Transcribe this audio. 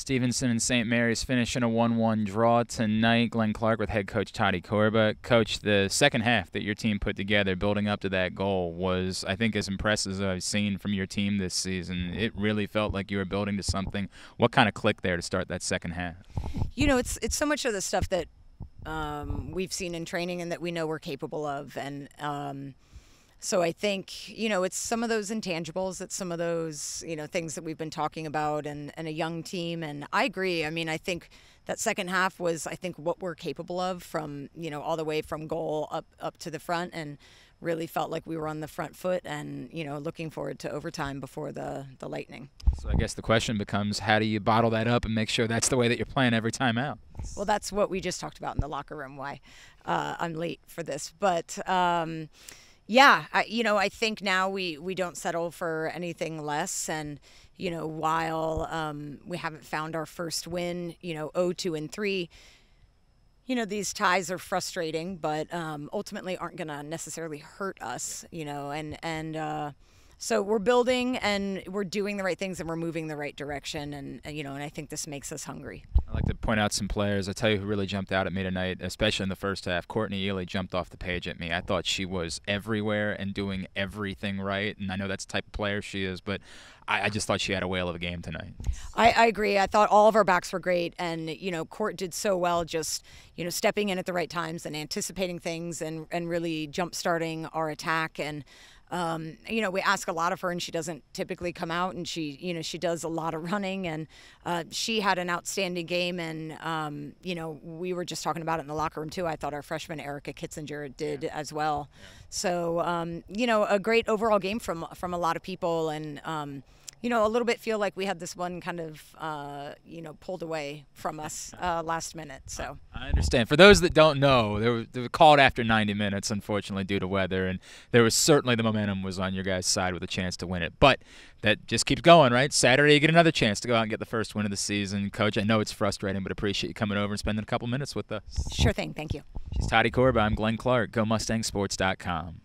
Stevenson and St. Mary's finishing a 1-1 draw tonight. Glenn Clark with head coach Tati Korba. Coach, the second half that your team put together, building up to that goal, was I think as impressive as I've seen from your team this season. It really felt like you were building to something. What kind of click there to start that second half? You know, it's it's so much of the stuff that um, we've seen in training and that we know we're capable of, and. Um, so I think, you know, it's some of those intangibles, it's some of those, you know, things that we've been talking about and, and a young team. And I agree. I mean, I think that second half was, I think, what we're capable of from, you know, all the way from goal up, up to the front and really felt like we were on the front foot and, you know, looking forward to overtime before the, the Lightning. So I guess the question becomes how do you bottle that up and make sure that's the way that you're playing every time out? Well, that's what we just talked about in the locker room, why uh, I'm late for this. But, um, yeah, I, you know, I think now we we don't settle for anything less, and you know, while um, we haven't found our first win, you know, 0-2 and three. You know, these ties are frustrating, but um, ultimately aren't going to necessarily hurt us. You know, and and uh, so we're building and we're doing the right things and we're moving the right direction. And, and, you know and i think this makes us hungry. I like to point out some players. I tell you who really jumped out at me tonight especially in the first half. Courtney ely jumped off the page at me. I thought she was everywhere and doing everything right. And i know that's the type of player she is but I, I just thought she had a whale of a game tonight. I, I, agree. I thought all of our backs were great, and you know, Court did so well, just you know, stepping in at the right times and anticipating things, and and really jump starting our attack. And um, you know, we ask a lot of her, and she doesn't typically come out, and she, you know, she does a lot of running, and uh, she had an outstanding game, and um, you know, we were just talking about it in the locker room too. I thought our freshman Erica Kitzinger did yeah. as well. Yeah. So, um, you know, a great overall game from from a lot of people, and um, you know, a little bit feel like we had this one kind of, uh, you know, pulled away from us uh, last minute. So I understand. For those that don't know, they were, they were, called after 90 minutes, unfortunately, due to weather, and there was certainly the momentum was on your guys' side with a chance to win it. But that just keeps going, right? Saturday, you get another chance to go out and get the first win of the season. Coach, I know it's frustrating, but appreciate you coming over and spending a couple minutes with us. Sure thing. Thank you. She's Tati Korba. I'm Glenn Clark. GoMustangSports.com.